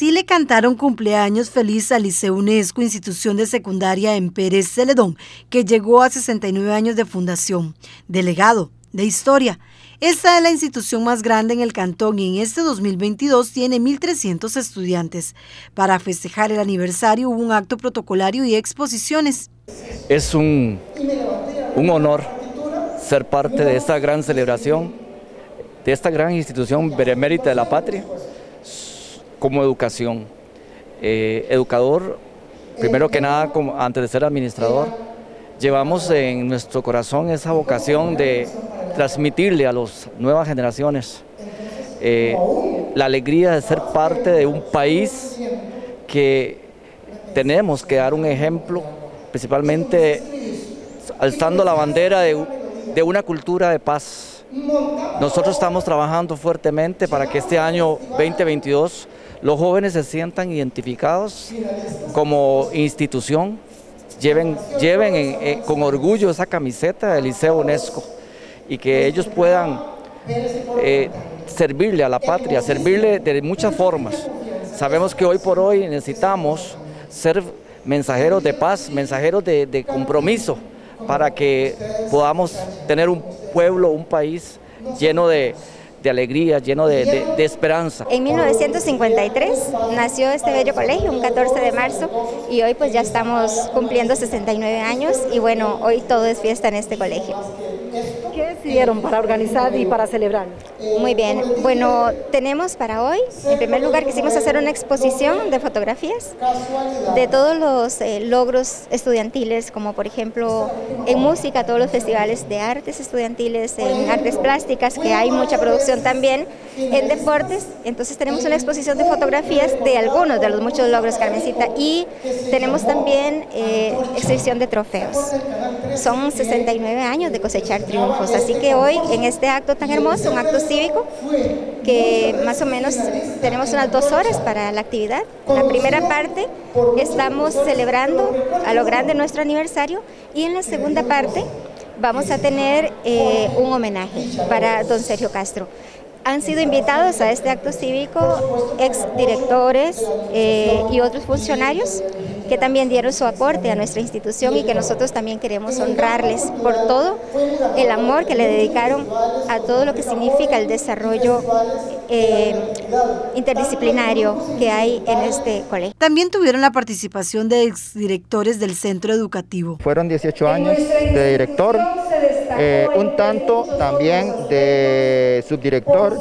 le cantaron cumpleaños feliz al Liceo UNESCO, institución de secundaria en Pérez Celedón, que llegó a 69 años de fundación. Delegado de Historia. Esta es la institución más grande en el cantón y en este 2022 tiene 1.300 estudiantes. Para festejar el aniversario hubo un acto protocolario y exposiciones. Es un, un honor ser parte de esta gran celebración, de esta gran institución benemérita de la patria, como educación. Eh, educador, primero que nada, como, antes de ser administrador, llevamos en nuestro corazón esa vocación de transmitirle a las nuevas generaciones eh, la alegría de ser parte de un país que tenemos que dar un ejemplo, principalmente alzando la bandera de, de una cultura de paz. Nosotros estamos trabajando fuertemente para que este año 2022 los jóvenes se sientan identificados como institución, lleven, lleven con orgullo esa camiseta del Liceo UNESCO y que ellos puedan eh, servirle a la patria, servirle de muchas formas. Sabemos que hoy por hoy necesitamos ser mensajeros de paz, mensajeros de compromiso para que podamos tener un pueblo, un país lleno de, de alegría, lleno de, esperanza. En 1953 nació este bello colegio, un 14 de marzo, y hoy pues ya estamos cumpliendo 69 años y bueno, hoy todo es fiesta en este colegio. ¿Qué decidieron para organizar y para celebrar? Muy bien, bueno, tenemos para hoy, en primer lugar quisimos hacer una exposición de fotografías de todos los eh, logros estudiantiles, como por ejemplo en música, todos los festivales de artes estudiantiles, en artes plásticas, que hay mucha producción también, en deportes, entonces tenemos una exposición de fotografías de algunos de los muchos logros, Carmencita, y tenemos también eh, exhibición de trofeos. Son 69 años de cosechar triunfos, así que hoy en este acto tan hermoso, un acto cívico, que más o menos tenemos unas dos horas para la actividad. la primera parte estamos celebrando a lo grande nuestro aniversario y en la segunda parte vamos a tener eh, un homenaje para don Sergio Castro. Han sido invitados a este acto cívico exdirectores eh, y otros funcionarios que también dieron su aporte a nuestra institución y que nosotros también queremos honrarles por todo el amor que le dedicaron a todo lo que significa el desarrollo eh, interdisciplinario que hay en este colegio. También tuvieron la participación de exdirectores del centro educativo. Fueron 18 años de director, eh, un tanto también de subdirector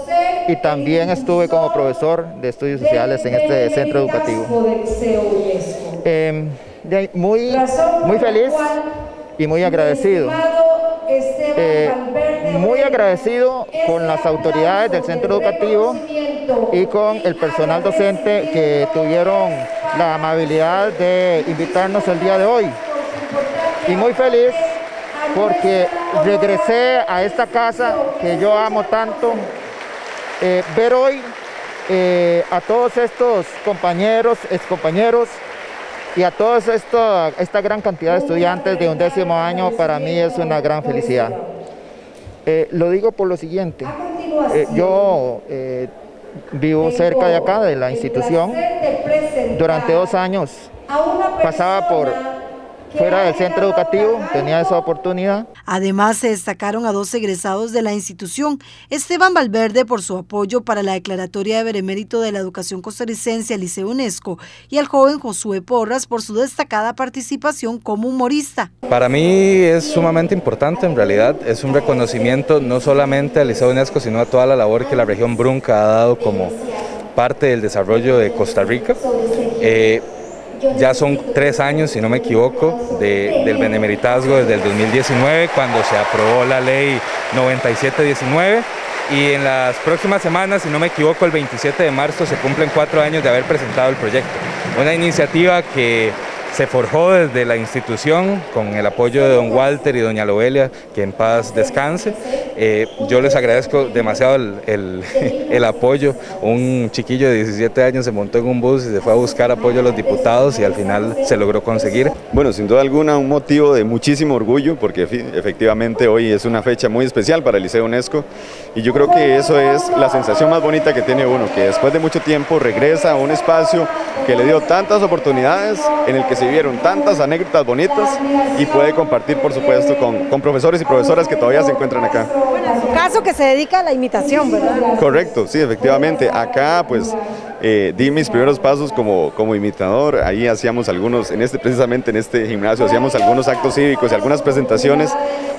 y también estuve como profesor de estudios sociales en este centro educativo. Em, muy, muy feliz y muy agradecido. Eh, muy agradecido con las autoridades del centro educativo y con el personal docente que tuvieron la amabilidad de invitarnos el día de hoy. Y muy feliz porque regresé a esta casa que yo amo tanto, eh, ver hoy eh, a todos estos compañeros, excompañeros, y a toda esta, gran cantidad de estudiantes de un décimo año para mí es una gran felicidad. Eh, lo digo por lo siguiente, yo vivo cerca de acá, de la institución, durante dos años pasaba por fuera del centro educativo, tenía esa oportunidad. Además, se destacaron a dos egresados de la institución, Esteban Valverde por su apoyo para la declaratoria de benemérito de la educación costarricense al Liceo UNESCO y al joven Josué Porras por su destacada participación como humorista. Para mí es sumamente importante, en realidad es un reconocimiento no solamente al Liceo UNESCO, sino a toda la labor que la región Brunca ha dado como parte del desarrollo de Costa Rica. Eh, ya son tres años, si no me equivoco, del benemeritazgo desde el 2019, cuando se aprobó la ley 9719. Y en las próximas semanas, si no me equivoco, el 27 de marzo se cumplen cuatro años de haber presentado el proyecto. Una iniciativa que se forjó desde la institución con el apoyo de don Walter y doña Loelia, que en paz descanse. Eh, yo les agradezco demasiado el, el, apoyo. Un chiquillo de 17 años se montó en un bus y se fue a buscar apoyo a los diputados y al final se logró conseguir. Bueno, sin duda alguna un motivo de muchísimo orgullo porque efectivamente hoy es una fecha muy especial para el Liceo UNESCO y yo creo que eso es la sensación más bonita que tiene uno, que después de mucho tiempo regresa a un espacio que le dio tantas oportunidades, en el que se vieron tantas anécdotas bonitas y puede compartir por supuesto con, con profesores y profesoras que todavía se encuentran acá. Bueno, en su caso que se dedica a la imitación, ¿verdad? Correcto, sí, efectivamente. Acá pues eh, di mis primeros pasos como, como imitador, ahí hacíamos algunos, en este, precisamente en este gimnasio, hacíamos algunos actos cívicos y algunas presentaciones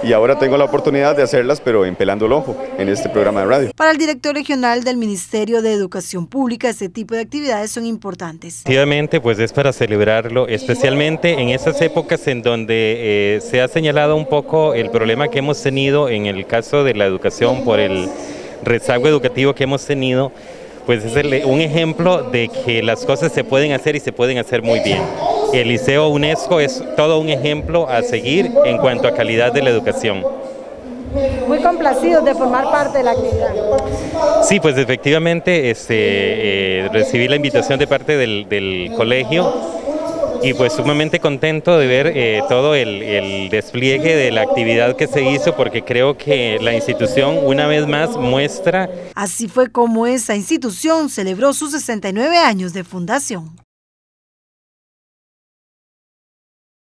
y ahora tengo la oportunidad de hacerlas, pero en Pelando el Ojo, en este programa de radio. Para el director regional del Ministerio de Educación Pública, este tipo de actividades son importantes. Efectivamente, pues es para celebrarlo, especialmente en esas épocas en donde eh, se ha señalado un poco el problema que hemos tenido en el caso de la educación por el rezago educativo que hemos tenido pues es un ejemplo de que las cosas se pueden hacer y se pueden hacer muy bien. El Liceo UNESCO es todo un ejemplo a seguir en cuanto a calidad de la educación. Muy complacidos de formar parte de la actividad. Sí, pues efectivamente este, eh, recibí la invitación de parte del, del colegio y pues sumamente contento de ver eh, todo el, despliegue de la actividad que se hizo porque creo que la institución una vez más muestra. Así fue como esa institución celebró sus 69 años de fundación.